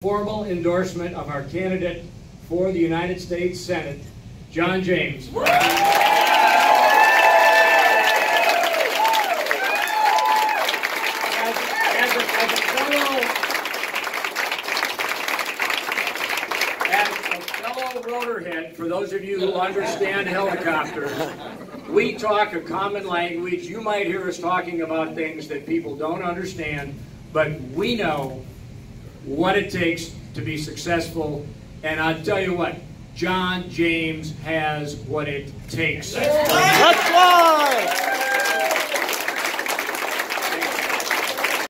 formal endorsement of our candidate for the United States Senate, John James. Rotorhead, for those of you who understand helicopters, we talk a common language. You might hear us talking about things that people don't understand, but we know what it takes to be successful. And I'll tell you what, John James has what it takes. That's why.